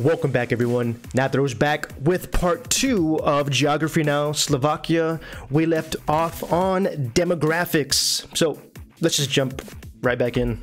Welcome back, everyone. Nathurow's back with part two of Geography Now Slovakia. We left off on demographics. So let's just jump right back in.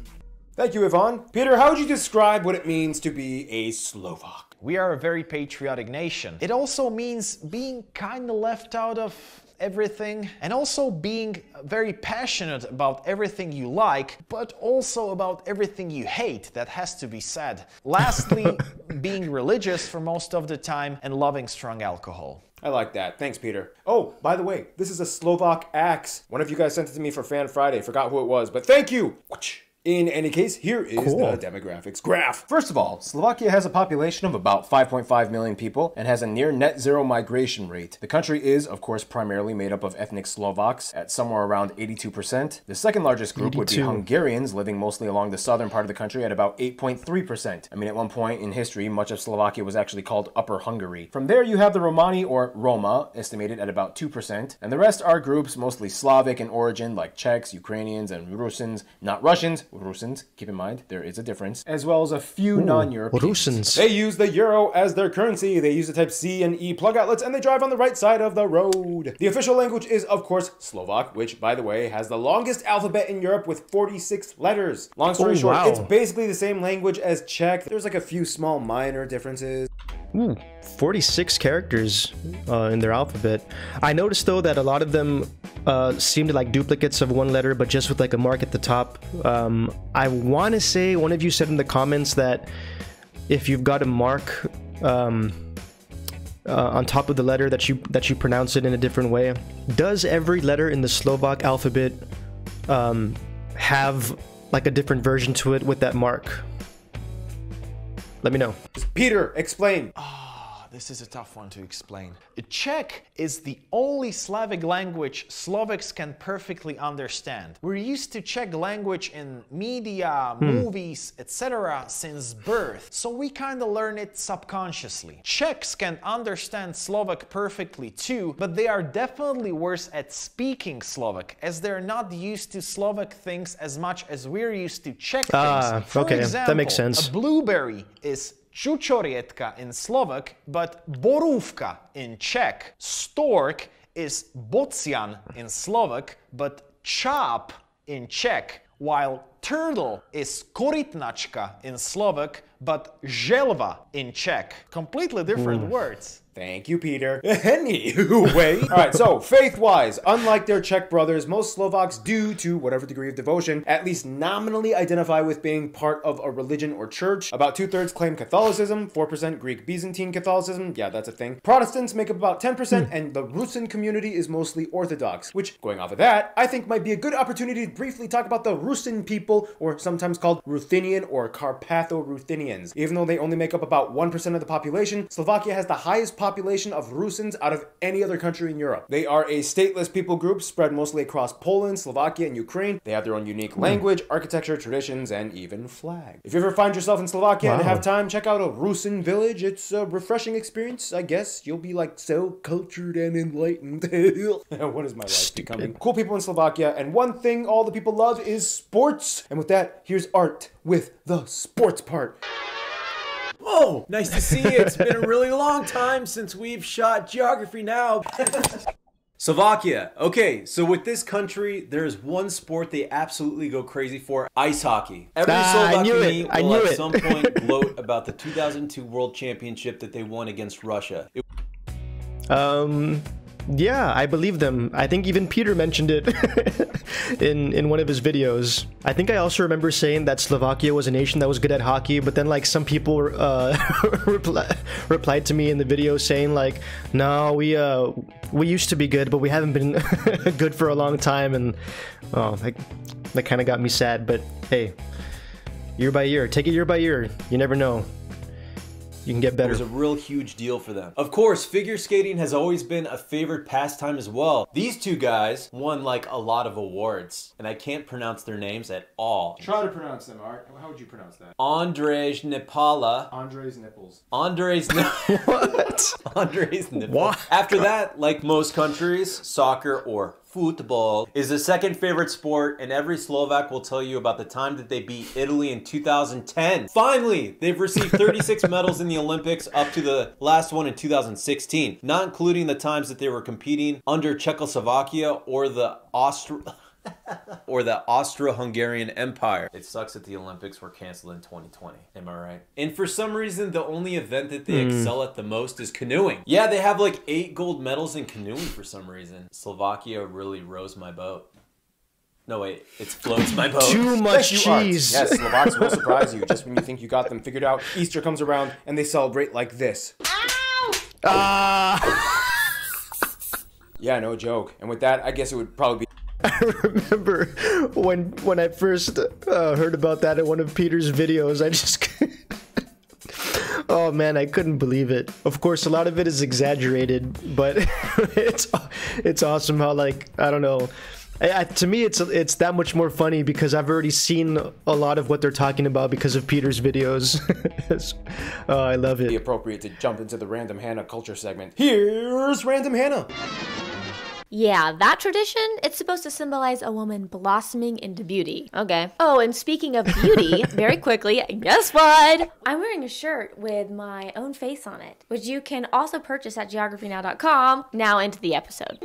Thank you, Ivan. Peter, how would you describe what it means to be a Slovak? We are a very patriotic nation. It also means being kind of left out of everything and also being very passionate about everything you like, but also about everything you hate. That has to be said. Lastly, being religious for most of the time and loving strong alcohol. I like that. Thanks, Peter. Oh, by the way, this is a Slovak axe. One of you guys sent it to me for Fan Friday. Forgot who it was, but thank you. In any case, here is Cool. the demographics graph. First of all, Slovakia has a population of about 5.5 million people and has a near net zero migration rate. The country is, of course, primarily made up of ethnic Slovaks at somewhere around 82%. The second largest group would be Hungarians living mostly along the southern part of the country at about 8.3%. I mean, at one point in history, much of Slovakia was actually called Upper Hungary. From there, you have the Romani or Roma, estimated at about 2%, and the rest are groups mostly Slavic in origin, like Czechs, Ukrainians, and Russians, not Russians, Russians, keep in mind, there is a difference, as well as a few non-Europeans. Russians. They use the euro as their currency. They use the type C and E plug outlets, and they drive on the right side of the road. The official language is, of course, Slovak, which, by the way, has the longest alphabet in Europe with 46 letters. Long story Oh, short, wow. it's basically the same language as Czech. There's like a few small minor differences. Ooh, 46 characters uh, in their alphabet. I noticed though that a lot of them uh, seemed like duplicates of one letter, but just with like a mark at the top. Um, I want to say one of you said in the comments that if you've got a mark um, uh, on top of the letter that you that you pronounce it in a different way. Does every letter in the Slovak alphabet um, have like a different version to it with that mark? Let me know. Peter, explain. Ah. This is a tough one to explain. Czech is the only Slavic language Slovaks can perfectly understand. We're used to Czech language in media, movies, etc. since birth, so we kind of learn it subconsciously. Czechs can understand Slovak perfectly too, but they are definitely worse at speaking Slovak as they're not used to Slovak things as much as we're used to Czech Ah, things. For okay, that makes sense. A blueberry is čučorietka in Slovak, but borůvka in Czech. Stork is bocian in Slovak, but čáp in Czech, while turtle is korytnačka in Slovak, but želva in Czech. Completely different words. Thank you, Peter. Anyway. All right, so faith wise, unlike their Czech brothers, most Slovaks do, to whatever degree of devotion, at least nominally identify with being part of a religion or church. About two thirds claim Catholicism, 4% Greek Byzantine Catholicism. Yeah, that's a thing. Protestants make up about 10%, hmm. and the Rusin community is mostly Orthodox, which, going off of that, I think might be a good opportunity to briefly talk about the Rusin people, or sometimes called Ruthenian or Carpatho Even though they only make up about 1% of the population, Slovakia has the highest population of Rusins out of any other country in Europe. They are a stateless people group spread mostly across Poland, Slovakia, and Ukraine. They have their own unique hmm. language, architecture, traditions, and even flag. If you ever find yourself in Slovakia and have time, check out a Rusin village. It's a refreshing experience, I guess. You'll be like so cultured and enlightened. what is my life Stupid. becoming? Cool people in Slovakia, and one thing all the people love is sports. And with that, here's Art with the sports part. Oh, nice to see you. It's been a really long time since we've shot Geography Now. Slovakia. Okay, so with this country, there's one sport they absolutely go crazy for ice hockey. Every Ah, I Slovak knew you it. meet I will at it. some point gloat about the 2002 World Championship that they won against Russia. It Um, yeah, I believe them. I think even Peter mentioned it in in one of his videos. I think I also remember saying that Slovakia was a nation that was good at hockey, but then like some people uh, repli- replied to me in the video saying like, "No, we uh we used to be good, but we haven't been good for a long time," and oh, that, that kind of got me sad. But hey, year by year, take it year by year. You never know. You can get better. was a real huge deal for them. Of course, figure skating has always been a favorite pastime as well. These two guys won like a lot of awards, and I can't pronounce their names at all. Try to pronounce them, Art. How would you pronounce that? Andrej Nepela. Andre's nipples. Andres what? Andres Nipple. Why? After that, like most countries, soccer or football is the second favorite sport, and every Slovak will tell you about the time that they beat Italy in 2010. Finally, they've received 36 medals in the Olympics up to the last one in 2016, not including the times that they were competing under Czechoslovakia or the Austro. or the Austro-Hungarian Empire. It sucks that the Olympics were canceled in 2020. Am I right? And for some reason, the only event that they excel at the most is canoeing. Yeah, they have like eight gold medals in canoeing for some reason. Slovakia really rose my boat. No wait, it floats my boat. Too much Thank you, Art. cheese. Yes, Slovaks will surprise you just when you think you got them figured out. Easter comes around and they celebrate like this. Ah. Yeah, no joke. And with that, I guess it would probably be I remember when when I first uh, heard about that in one of Peter's videos. I just. Oh man, I couldn't believe it. Of course, a lot of it is exaggerated, but it's it's awesome how like I don't know. I, I- to me, it's it's that much more funny because I've already seen a lot of what they're talking about because of Peter's videos. oh, I love it. Be appropriate to jump into the Random Hannah culture segment. Here's Random Hannah. Yeah, that tradition, it's supposed to symbolize a woman blossoming into beauty. Okay. Oh, and speaking of beauty, very quickly, guess what? I'm wearing a shirt with my own face on it, which you can also purchase at geographynow.com. Now into the episode.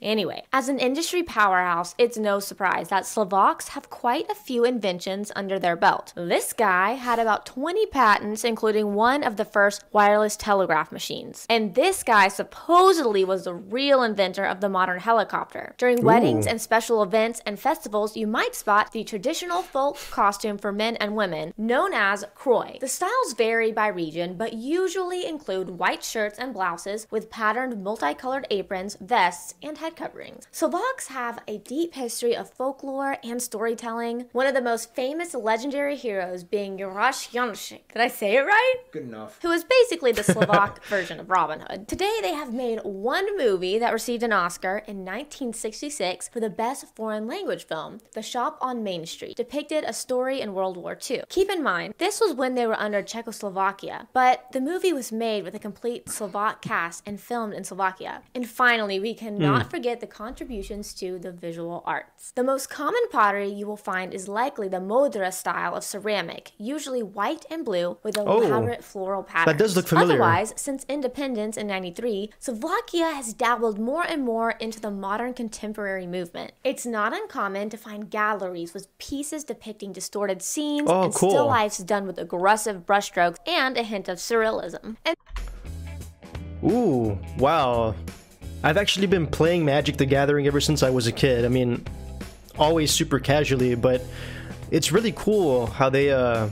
Anyway, as an industry powerhouse, it's no surprise that Slovaks have quite a few inventions under their belt. This guy had about 20 patents, including one of the first wireless telegraph machines. And this guy supposedly was the real inventor of the modern helicopter. During weddings and special events and festivals, you might spot the traditional folk costume for men and women, known as kroj. The styles vary by region, but usually include white shirts and blouses with patterned multicolored aprons, vests, and head coverings. Slovaks have a deep history of folklore and storytelling, one of the most famous legendary heroes being Juraj Jánošík. Did I say it right? Good enough. who is basically the Slovak version of Robin Hood. Today, they have made one movie that received an Oscar in 1966 for the best foreign language film, The Shop on Main Street, depicted a story in World War II. Keep in mind, this was when they were under Czechoslovakia, but the movie was made with a complete Slovak cast and filmed in Slovakia. And finally, we cannot hmm. forget the contributions to the visual arts. The most common pottery you will find is likely the Modra style of ceramic, usually white and blue with Oh, elaborate floral patterns. That does look familiar. Otherwise, since independence in 93, Slovakia has dabbled more and more into the modern contemporary movement. It's not uncommon to find galleries with pieces depicting distorted scenes Oh, and cool. still lifes done with aggressive brushstrokes and a hint of surrealism. And Ooh, wow. I've actually been playing Magic the Gathering ever since I was a kid. I mean, always super casually, but it's really cool how they uh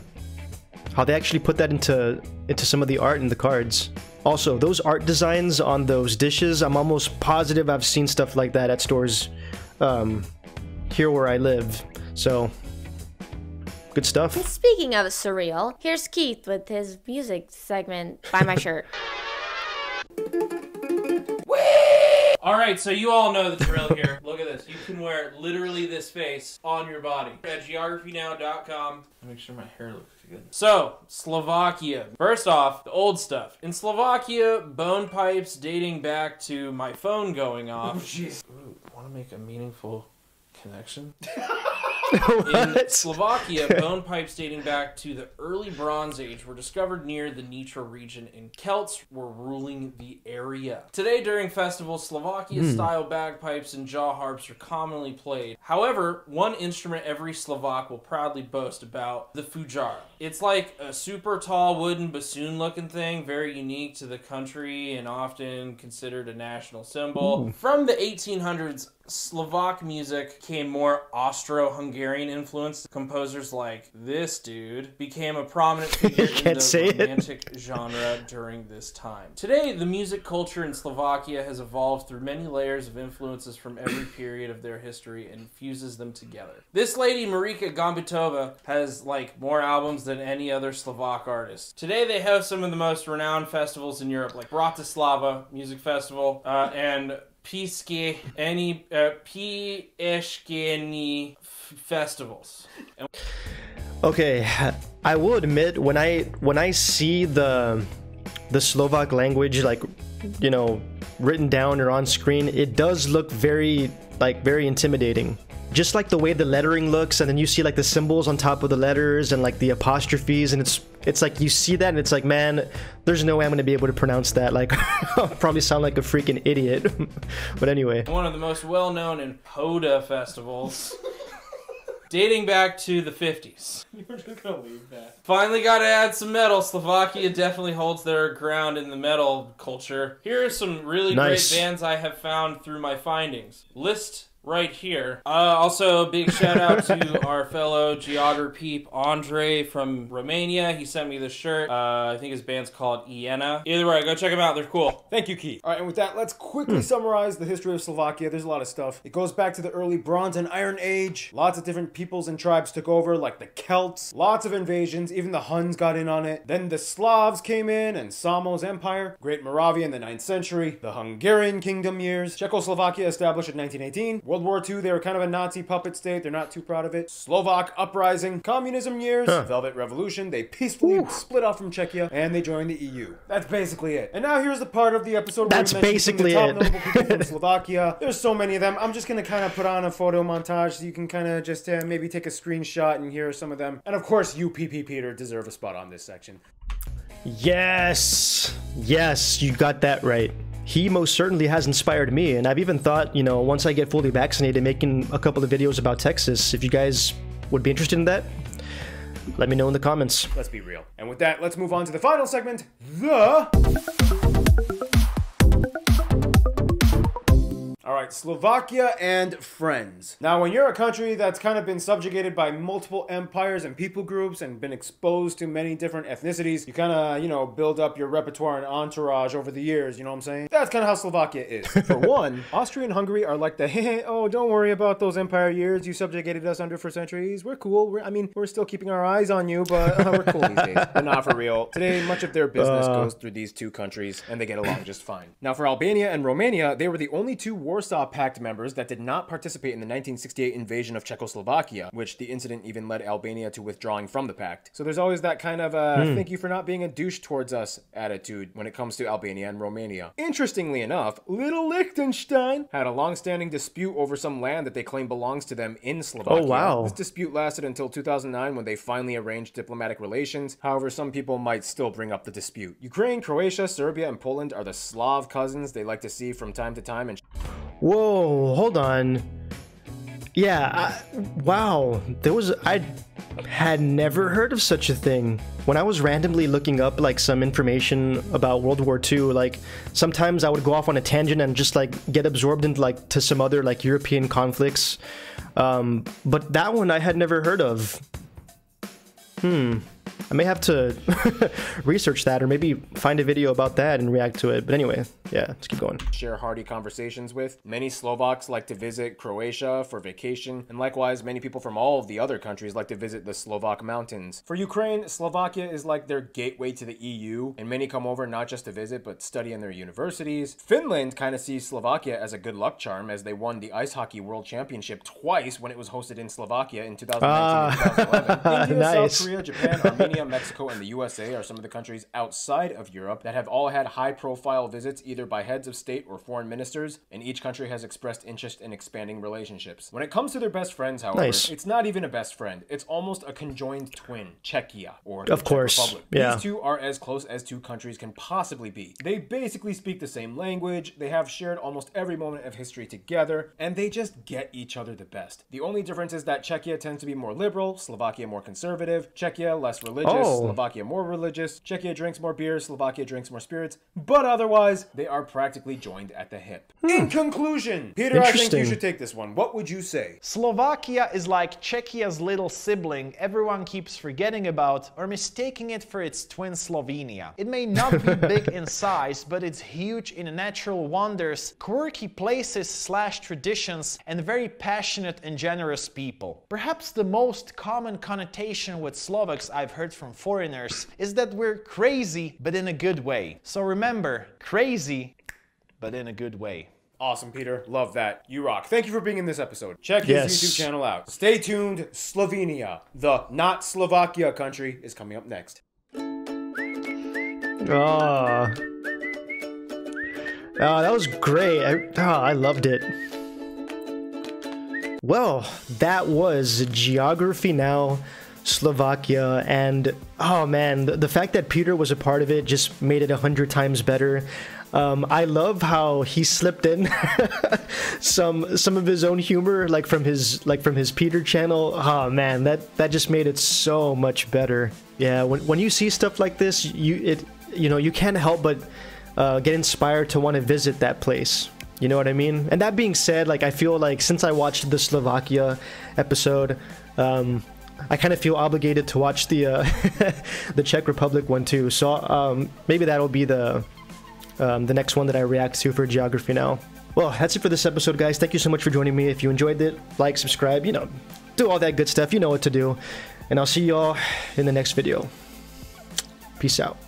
how they actually put that into into some of the art in the cards. Also, those art designs on those dishes, I'm almost positive I've seen stuff like that at stores um here where I live. So good stuff. speaking of surreal, here's Keith with his music segment, Buy My Shirt. All right, so you all know the drill here. Look at this. You can wear literally this face on your body at geographynow.com. Make sure my hair looks good. So, Slovakia. First off, the old stuff. In Slovakia, bone pipes dating back to my phone going oh, off. Jeez. Want to make a meaningful connection? In Slovakia, bone pipes dating back to the early Bronze Age were discovered near the Nitra region, and Celts were ruling the area. Today, during festivals, Slovakia-style hmm. bagpipes and jaw harps are commonly played. However, one instrument every Slovak will proudly boast about the fujar. It's like a super tall wooden bassoon-looking thing, very unique to the country and often considered a national symbol. From the 1800s, Slovak music became more Austro-Hungarian influenced. Composers like this dude became a prominent figure in the romantic genre during this time. Today, the music culture in Slovakia has evolved through many layers of influences from every period of their history and fuses them together. This lady, Marika Gombitová, has like more albums than any other Slovak artist. Today, they host some of the most renowned festivals in Europe, like Bratislava Music Festival uh, and Piske any uh, festivals. And Okay, I will admit when I when I see the the Slovak language like you know written down or on screen, it does look very like very intimidating. Just like the way the lettering looks, and then you see like the symbols on top of the letters and like the apostrophes, and it's it's like you see that and it's like, man, there's no way I'm gonna be able to pronounce that. Like, I'll probably sound like a freaking idiot. but anyway, One of the most well known and Pohoda festivals. Dating back to the 50s. You were just gonna leave that. Finally got to add some metal. Slovakia definitely holds their ground in the metal culture. Here are some really Nice. great bands I have found through my findings. List right here. Uh, also, a big shout out to our fellow geographer peep Andre from Romania. He sent me this shirt. Uh, I think his band's called Iena. Either way, go check them out. They're cool. Thank you, Keith. All right, and with that, let's quickly summarize the history of Slovakia. There's a lot of stuff. It goes back to the early Bronze and Iron Age. Lots of different peoples and tribes took over, like the Celts. Lots of invasions. Even the Huns got in on it. Then the Slavs came in, and Samo's empire. Great Moravia in the 9th century. The Hungarian kingdom years. Czechoslovakia established in 1918. World War II, they were kind of a Nazi puppet state. They're not too proud of it. Slovak uprising. Communism years. Velvet Revolution. They peacefully split off from Czechia, and they joined the EU. That's basically it. And now here's the part of the episode where That's basically the top it. notable people from Slovakia. There's so many of them. I'm just gonna kind of put on a photo montage so you can kind of just uh, maybe take a screenshot and hear some of them. And of course, you, PP Peter, deserve a spot on this section. yes, yes, you got that right. He most certainly has inspired me, and I've even thought, you know, once I get fully vaccinated, making a couple of videos about Texas. If you guys would be interested in that, let me know in the comments. Let's be real. And with that, let's move on to the final segment the. Right, Slovakia and friends. Now, when you're a country that's kind of been subjugated by multiple empires and people groups and been exposed to many different ethnicities, you kind of, you know, build up your repertoire and entourage over the years, you know what I'm saying? That's kind of how Slovakia is. For one, Austria and Hungary are like the, hey, oh, don't worry about those empire years you subjugated us under for centuries. We're cool. We're, I mean, we're still keeping our eyes on you, but uh, we're cool these days. But not for real. Today, much of their business goes through these two countries, and they get along just fine. Now, for Albania and Romania, they were the only two Warsaw Pact members that did not participate in the 1968 invasion of Czechoslovakia, which the incident even led Albania to withdrawing from the pact. So there's always that kind of uh, thank you for not being a douche towards us attitude when it comes to Albania and Romania. Interestingly enough, Little Liechtenstein had a long-standing dispute over some land that they claim belongs to them in Slovakia. Oh, wow. This dispute lasted until 2009 when they finally arranged diplomatic relations. However, some people might still bring up the dispute. Ukraine, Croatia, Serbia, and Poland are the Slav cousins they like to see from time to time and Whoa, hold on. Yeah, I, wow. There was I had never heard of such a thing. When I was randomly looking up like some information about World War II, like sometimes I would go off on a tangent and just like get absorbed into like to some other like European conflicts. Um, but that one I had never heard of. Hmm. I may have to research that or maybe find a video about that and react to it. But anyway, yeah, let's keep going. share hearty conversations with. Many Slovaks like to visit Croatia for vacation, and likewise, many people from all of the other countries like to visit the Slovak mountains. For Ukraine, Slovakia is like their gateway to the EU, and many come over not just to visit but study in their universities. Finland kind of sees Slovakia as a good luck charm as they won the Ice Hockey World Championship twice when it was hosted in Slovakia in 2019 and 2011. India, Nice. South Korea, Japan, Armenia, Mexico, and the USA are some of the countries outside of Europe that have all had high profile visits either by heads of state or foreign ministers, and each country has expressed interest in expanding relationships. When it comes to their best friends, however, Nice. it's not even a best friend, it's almost a conjoined twin, Czechia, or the Of Czech course, Republic. yeah. These two are as close as two countries can possibly be. They basically speak the same language, they have shared almost every moment of history together, and they just get each other the best. The only difference is that Czechia tends to be more liberal, Slovakia more conservative, Czechia less religious, Oh. Slovakia more religious, Czechia drinks more beer, Slovakia drinks more spirits, but otherwise, they are practically joined at the hip. Hmm. In conclusion, Peter, I think you should take this one. What would you say? Slovakia is like Czechia's little sibling everyone keeps forgetting about or mistaking it for its twin Slovenia. It may not be big in size, but it's huge in natural wonders, quirky places slash traditions, and very passionate and generous people. Perhaps the most common connotation with Slovaks I've heard from foreigners is that we're crazy, but in a good way. So remember, crazy, but in a good way. Awesome, Peter. Love that. You rock. Thank you for being in this episode. Check his YouTube channel out. Stay tuned. Slovenia, the not Slovakia country, is coming up next. Oh. Oh, that was great. I, oh, I loved it. Well, that was Geography Now Slovakia. And oh man, the, the fact that Peter was a part of it just made it a hundred times better. Um, I love how he slipped in some some of his own humor, like from his like from his Peter channel. Oh man, that that just made it so much better. Yeah, when when you see stuff like this, you it you know you can't help but uh, get inspired to want to visit that place. You know what I mean? And that being said, like I feel like since I watched the Slovakia episode, um, I kind of feel obligated to watch the uh, the Czech Republic one too. So um, maybe that'll be the um, the next one that I react to for Geography Now. Well, that's it for this episode, guys. Thank you so much for joining me. If you enjoyed it, like, subscribe, you know, do all that good stuff. You know what to do. And I'll see y'all in the next video. Peace out.